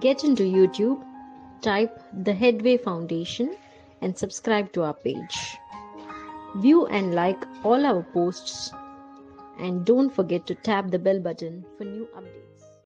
Get into YouTube, type the Headway Foundation and subscribe to our page. View and like all our posts and don't forget to tap the bell button for new updates.